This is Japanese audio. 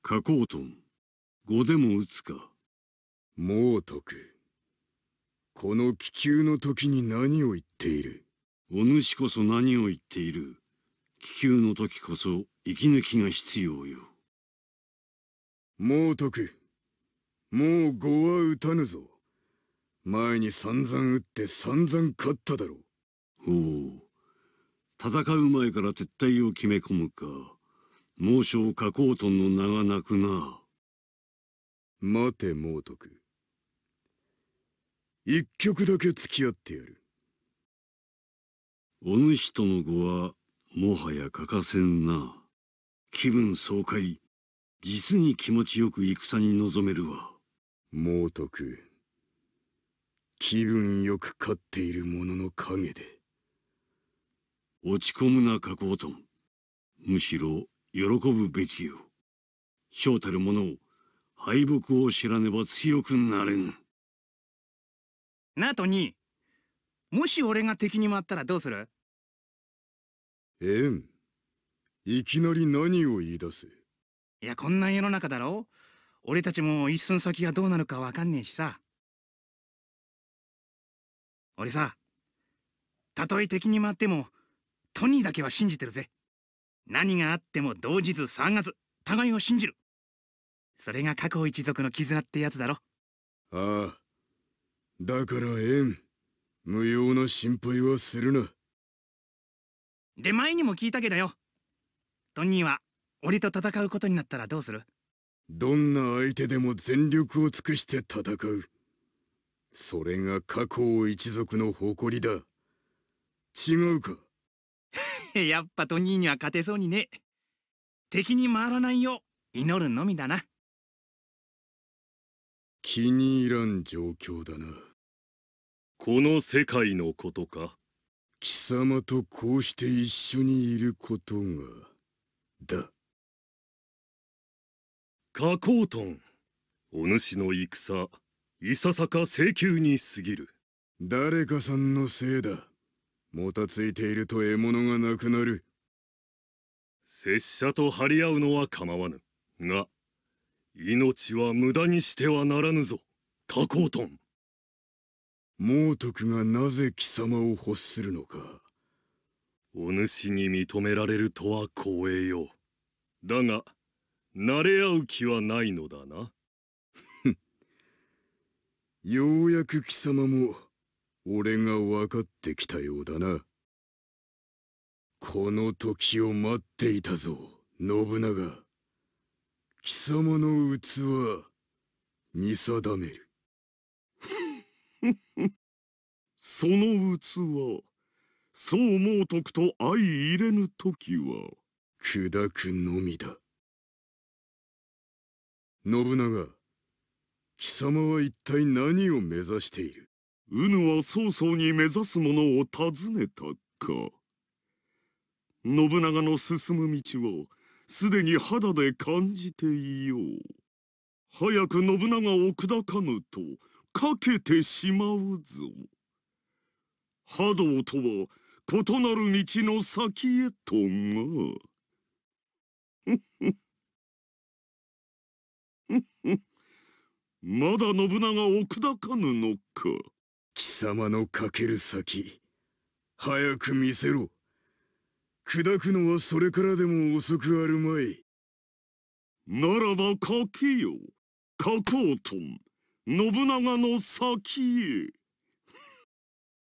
加工トン語でも打つか。猛徳この気球の時に何を言っている？お主こそ何を言っている？気球の時こそ息抜きが必要よ。猛徳もう語は打たぬぞ。前に散々打って散々勝っただろう。おお戦う前から撤退を決め込むか猛将加工トンの名がなくな。待て猛徳一曲だけ付き合ってやる。お主との語はもはや欠かせんな。気分爽快。実に気持ちよく戦に臨めるわ。猛徳気分よく勝っている者の陰で。落ち込むな加工トンむしろ喜ぶべきよ。将たる者を敗北を知らねば強くなれぬ。なトニーもし俺が敵に回ったらどうする？えん。いきなり何を言い出すいやこんな世の中だろ？俺たちも一寸先がどうなるかわかんねえしさ。俺さたとえ敵に回ってもトニーだけは信じてるぜ何があっても動じず騒がず互いを信じる。それが過去一族の絆ってやつだろ。ああだからえん無用な心配はするな。で前にも聞いたけどよ。トニーは俺と戦うことになったらどうする？どんな相手でも全力を尽くして戦う。それが加工一族の誇りだ。違うか？やっぱトニーには勝てそうにね。敵に回らないよう祈るのみだな。気に入らん状況だな。この世界のことか。貴様とこうして一緒にいることがだ。加工トンお主の戦いささか請求に過ぎる。誰かさんのせいだもたついていると獲物がなくなる。拙者と張り合うのは構わぬ。が命は無駄にしてはならぬぞ。加工トン猛徳がなぜ貴様を欲するのか。お主に認められるとは光栄よだが慣れ合う気はないのだな。ようやく貴様も俺が分かってきたようだな。この時を待っていたぞ信長。貴様の器見定める。その器そう猛徳と相入れぬ時は砕くのみだ。信長貴様は一体何を目指している？うぬは曹操に目指すものを尋ねたか。信長の進む道をすでに肌で感じていよう。早く信長を砕かぬとかけてしまうぞ。波動とは異なる道の先へとが。まだ信長を砕かぬのか。貴様のかける先。早く見せろ。砕くのはそれからでも遅くあるまい。ならばかけよ。書こうとん。信長の先へ。